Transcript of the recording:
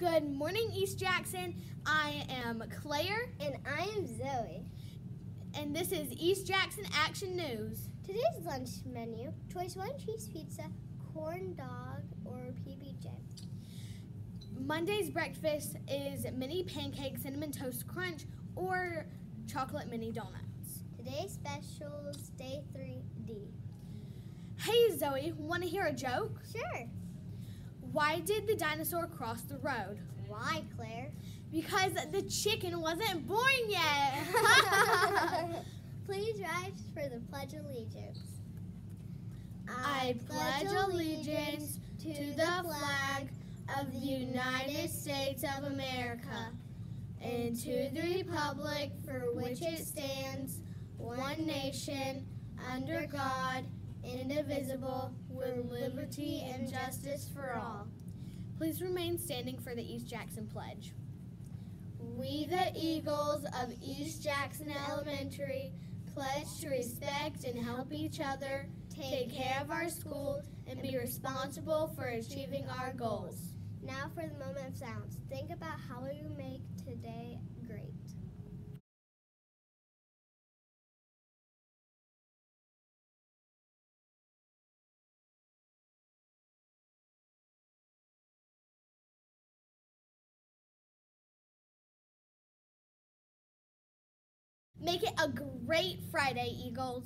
Good morning, East Jackson. I am Claire, And I am Zoe. and this is East Jackson Action News. Today's lunch menu choice one cheese pizza, corn dog, or PBJ. Monday's breakfast is mini pancake cinnamon toast crunch or chocolate mini donuts. Today's specials day 3D. Hey Zoe, want to hear a joke? Sure. Why did the dinosaur cross the road? Why, Claire? Because the chicken wasn't born yet. Please rise for the Pledge of Allegiance. I pledge allegiance to the flag of the United States of America and to the republic for which it stands, one nation, under God, indivisible, with liberty and justice for all. Please remain standing for the East Jackson Pledge. We, the Eagles of East Jackson Elementary, pledge to respect and help each other, take care of our school, and be responsible for achieving our goals. Now for the moment of silence. Think about how you Make it a great Friday, Eagles.